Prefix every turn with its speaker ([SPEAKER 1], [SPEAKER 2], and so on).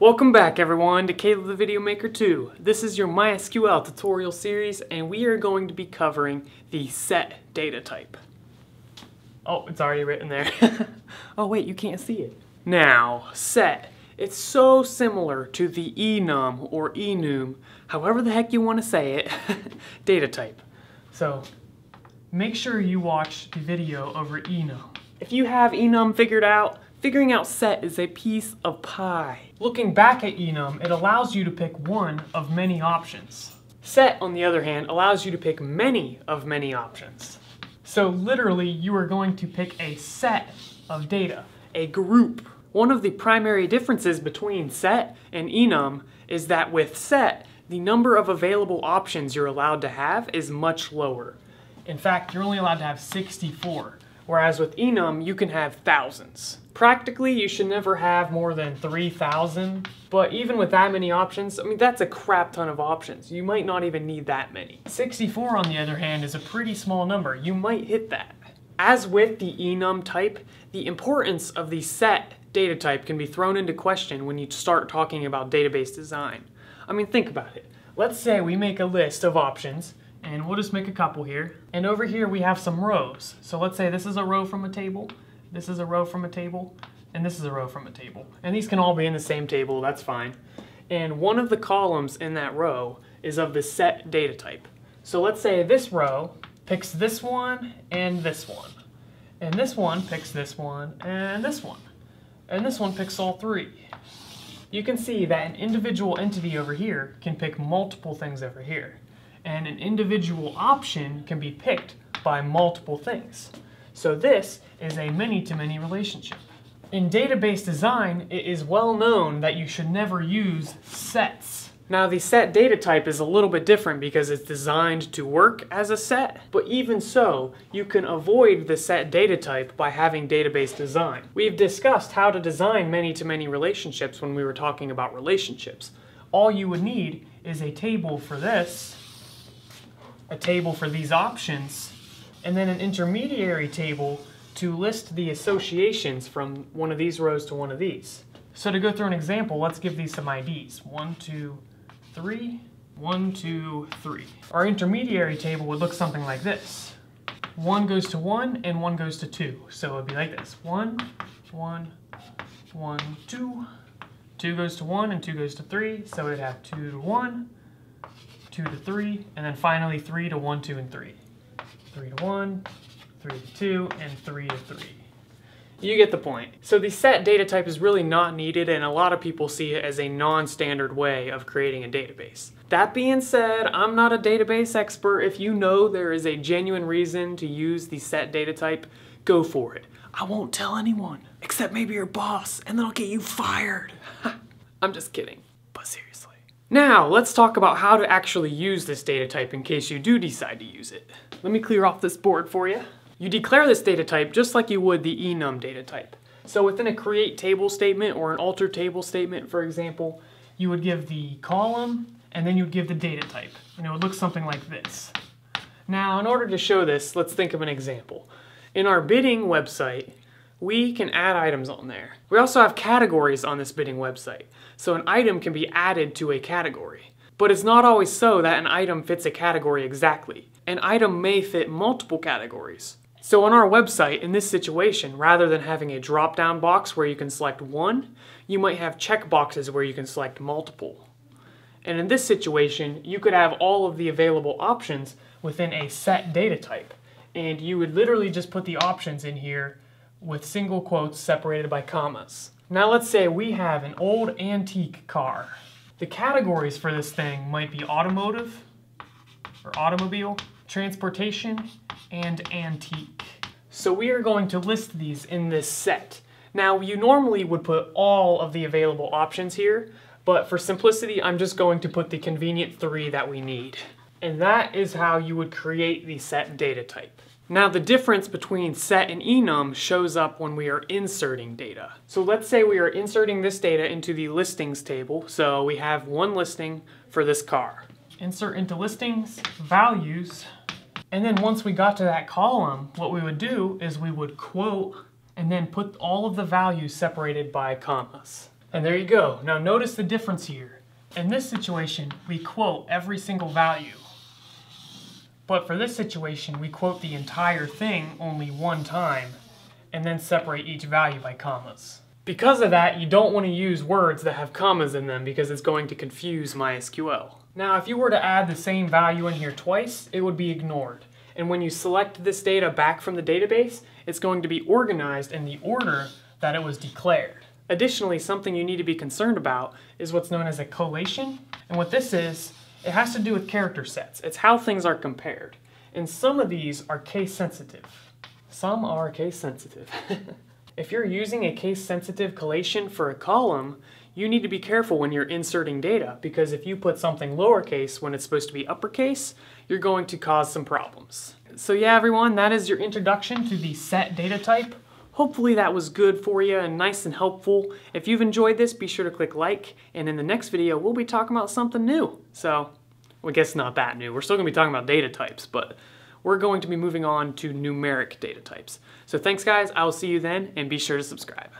[SPEAKER 1] Welcome back everyone to Caleb the Video Maker 2. This is your MySQL tutorial series and we are going to be covering the set data type. Oh, it's already written there. oh wait, you can't see it. Now, set. It's so similar to the enum or enum, however the heck you want to say it, data type. So, make sure you watch the video over enum. If you have enum figured out, figuring out set is a piece of pie. Looking back at enum, it allows you to pick one of many options. Set, on the other hand, allows you to pick many of many options. So literally, you are going to pick a set of data, a group. One of the primary differences between set and enum is that with set, the number of available options you're allowed to have is much lower. In fact, you're only allowed to have 64, whereas with enum, you can have thousands. Practically, you should never have more than 3,000, but even with that many options, I mean, that's a crap ton of options. You might not even need that many. 64, on the other hand, is a pretty small number. You might hit that. As with the enum type, the importance of the set data type can be thrown into question when you start talking about database design. I mean, think about it. Let's say we make a list of options, and we'll just make a couple here. And over here we have some rows. So let's say this is a row from a table, this is a row from a table, and this is a row from a table. And these can all be in the same table, that's fine. And one of the columns in that row is of the set data type. So let's say this row picks this one and this one. And this one picks this one and this one. And this one picks all three. You can see that an individual entity over here can pick multiple things over here. And an individual option can be picked by multiple things. So this is a many-to-many -many relationship. In database design, it is well known that you should never use sets. Now the set data type is a little bit different because it's designed to work as a set, but even so, you can avoid the set data type by having database design. We've discussed how to design many-to-many -many relationships when we were talking about relationships. All you would need is a table for this, a table for these options, and then an intermediary table to list the associations from one of these rows to one of these. So to go through an example, let's give these some IDs. One, two, three, one, two, three. Our intermediary table would look something like this. One goes to one and one goes to two. So it would be like this. One, one, one, two. Two goes to one and two goes to three. So it'd have two to one, two to three, and then finally three to one, two, and three. 3 to 1, 3 to 2, and 3 to 3. You get the point. So the set data type is really not needed and a lot of people see it as a non-standard way of creating a database. That being said, I'm not a database expert. If you know there is a genuine reason to use the set data type, go for it. I won't tell anyone, except maybe your boss, and then I'll get you fired. I'm just kidding. Now, let's talk about how to actually use this data type in case you do decide to use it. Let me clear off this board for you. You declare this data type just like you would the enum data type. So within a create table statement or an alter table statement, for example, you would give the column and then you'd give the data type. And it would look something like this. Now, in order to show this, let's think of an example. In our bidding website, we can add items on there. We also have categories on this bidding website. So an item can be added to a category. But it's not always so that an item fits a category exactly. An item may fit multiple categories. So on our website, in this situation, rather than having a drop-down box where you can select one, you might have check boxes where you can select multiple. And in this situation, you could have all of the available options within a set data type. And you would literally just put the options in here with single quotes separated by commas. Now let's say we have an old antique car. The categories for this thing might be automotive or automobile, transportation, and antique. So we are going to list these in this set. Now you normally would put all of the available options here, but for simplicity I'm just going to put the convenient three that we need. And that is how you would create the set data type. Now the difference between set and enum shows up when we are inserting data. So let's say we are inserting this data into the listings table. So we have one listing for this car. Insert into listings, values, and then once we got to that column, what we would do is we would quote and then put all of the values separated by commas. And there you go. Now notice the difference here. In this situation, we quote every single value. But for this situation, we quote the entire thing only one time and then separate each value by commas. Because of that, you don't want to use words that have commas in them because it's going to confuse MySQL. Now, if you were to add the same value in here twice, it would be ignored. And when you select this data back from the database, it's going to be organized in the order that it was declared. Additionally, something you need to be concerned about is what's known as a collation. And what this is, it has to do with character sets. It's how things are compared. And some of these are case sensitive. Some are case sensitive. if you're using a case sensitive collation for a column, you need to be careful when you're inserting data because if you put something lowercase when it's supposed to be uppercase, you're going to cause some problems. So yeah, everyone, that is your introduction to the set data type. Hopefully that was good for you and nice and helpful. If you've enjoyed this, be sure to click like, and in the next video, we'll be talking about something new. So, well, I guess not that new. We're still gonna be talking about data types, but we're going to be moving on to numeric data types. So thanks guys, I will see you then, and be sure to subscribe.